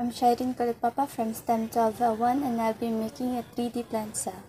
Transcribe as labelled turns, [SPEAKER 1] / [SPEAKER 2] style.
[SPEAKER 1] I'm Shireen Kalipapa from STEM 12-1, and I'll be making a 3D plant cell.